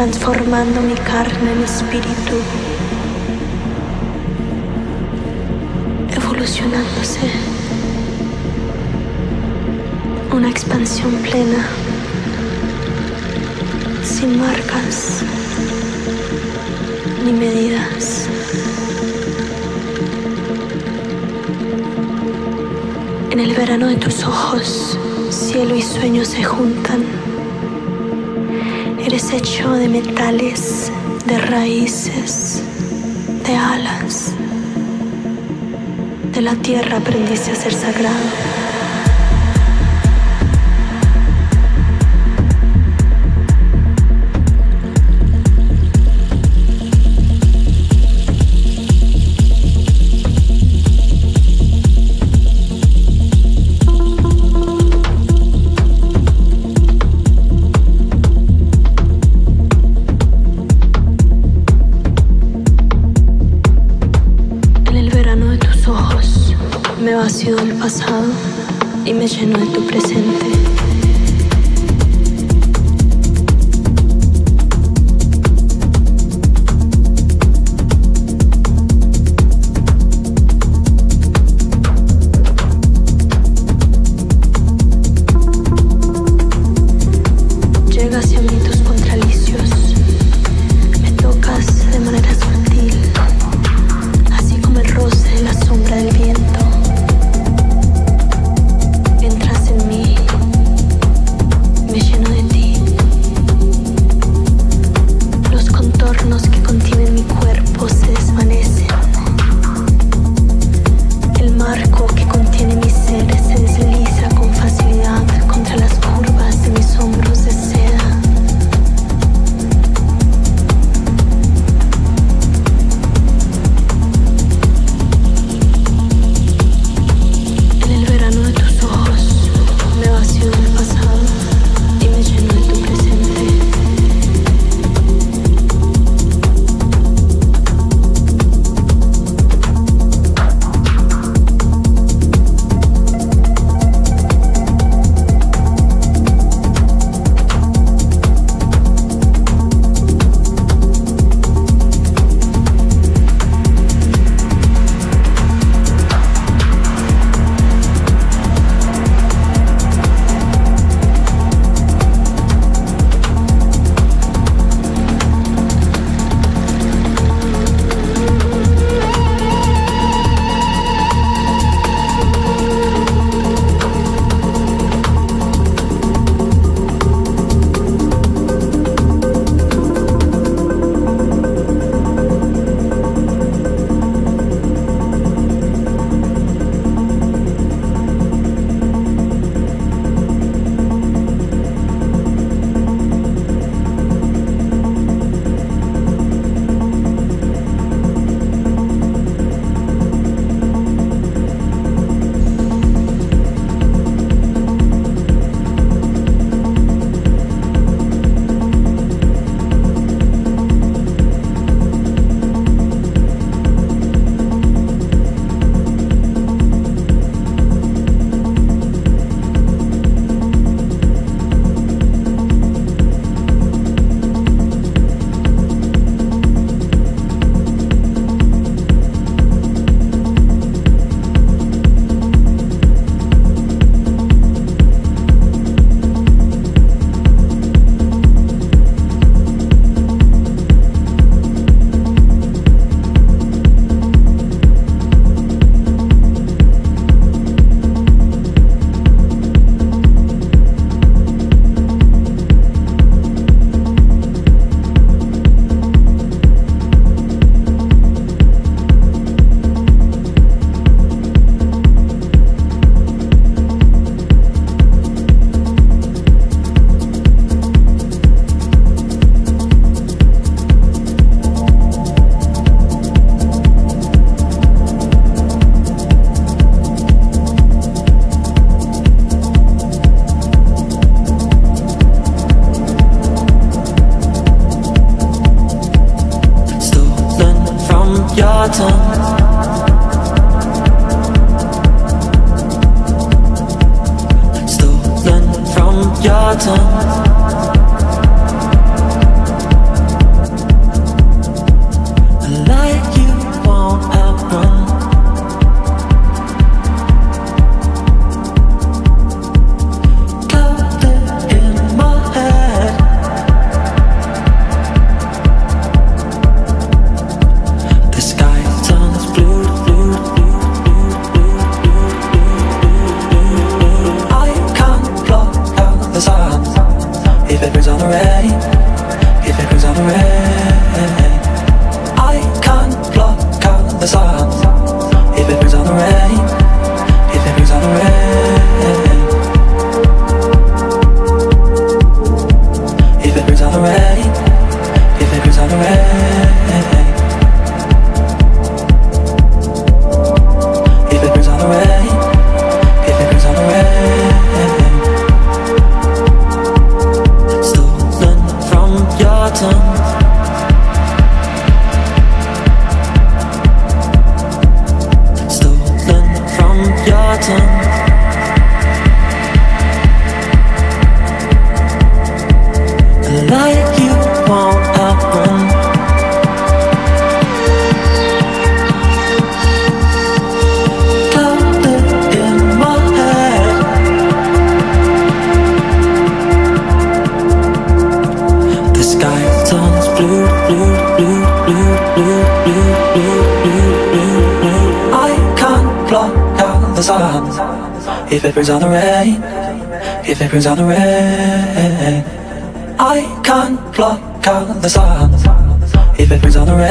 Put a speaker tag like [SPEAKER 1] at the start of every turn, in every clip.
[SPEAKER 1] transformando mi carne en espíritu, de raíces, de alas. De la tierra aprendiste a ser sagrado. Y me lleno de tu presente.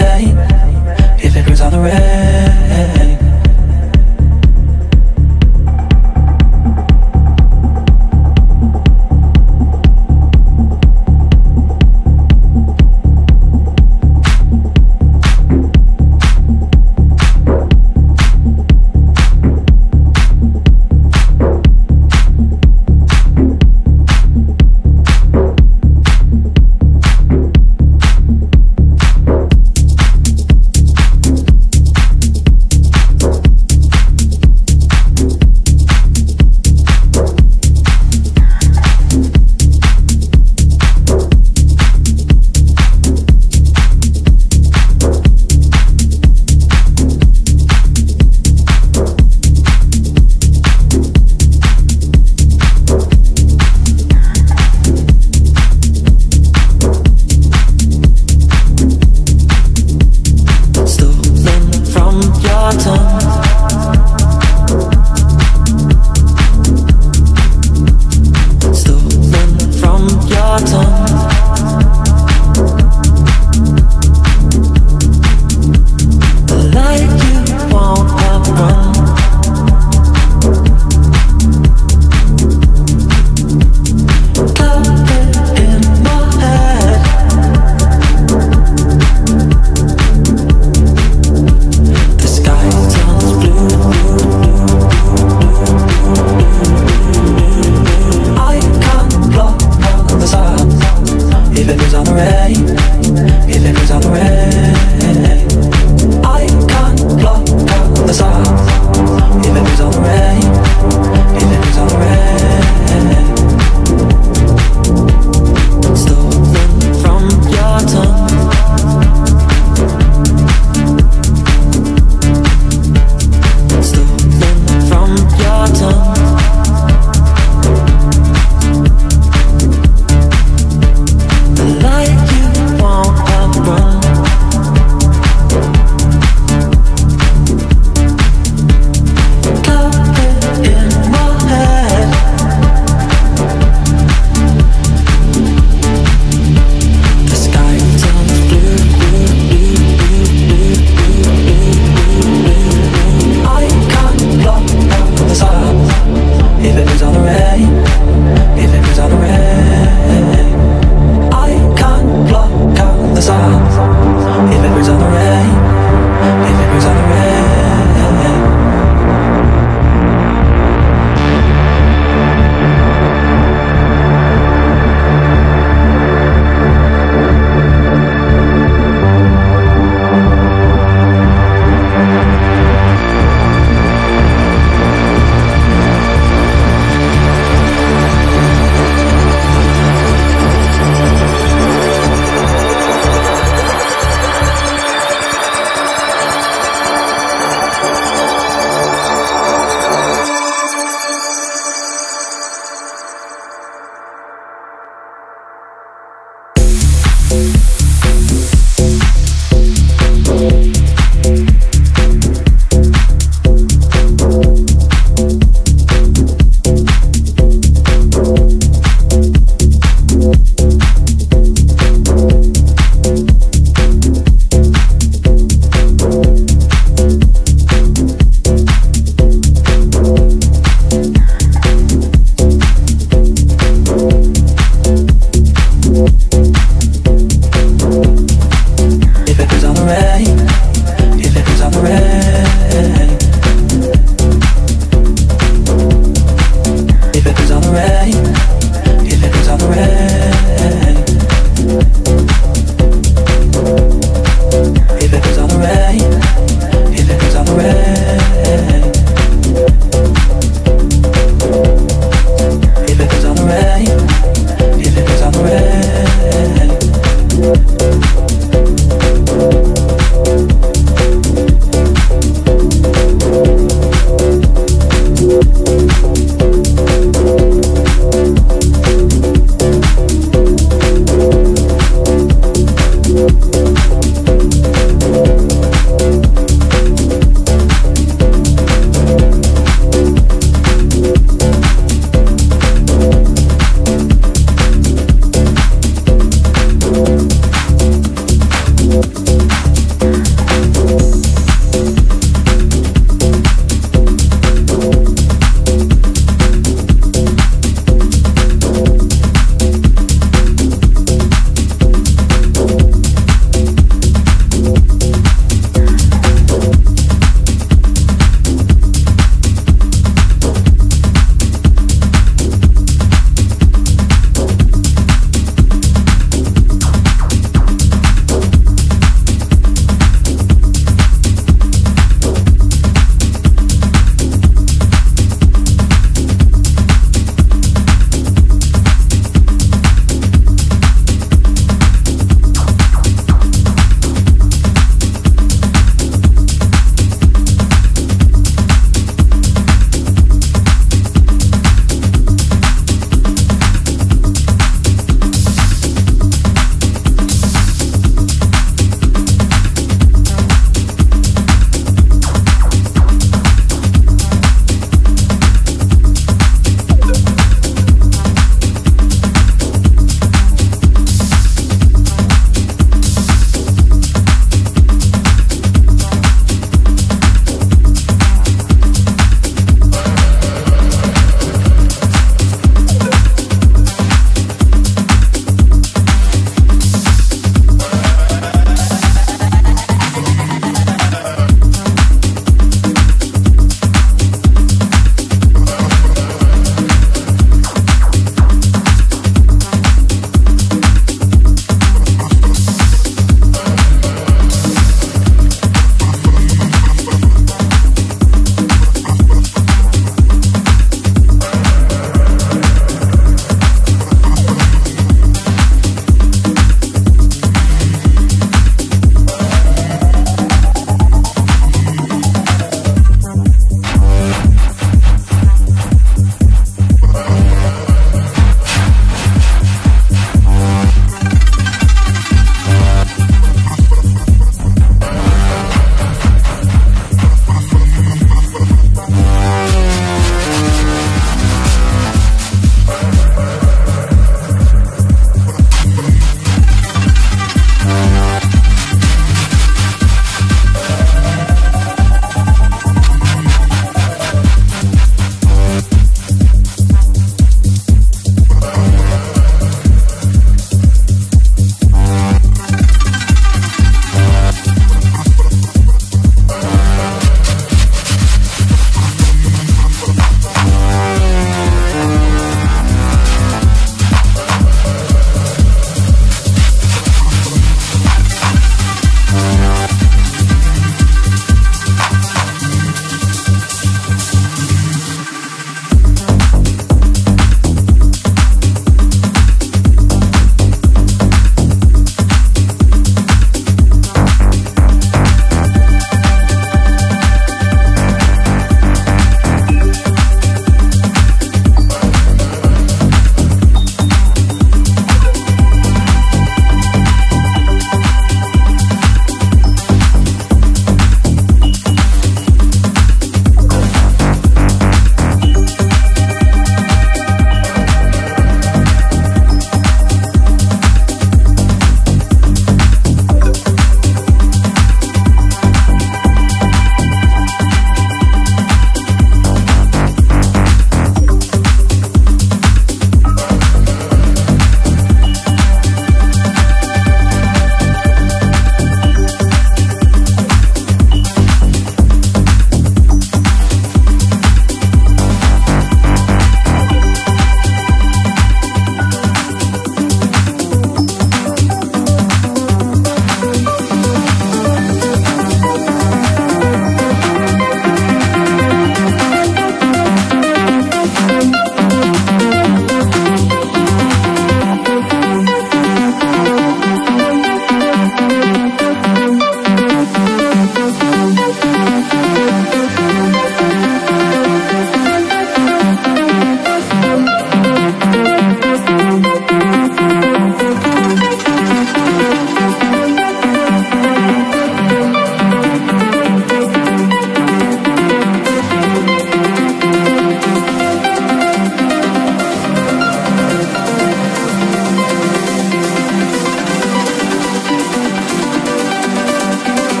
[SPEAKER 2] right If it goes on the red.